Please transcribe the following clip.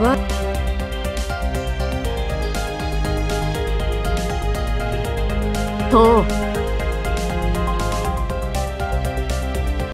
わと。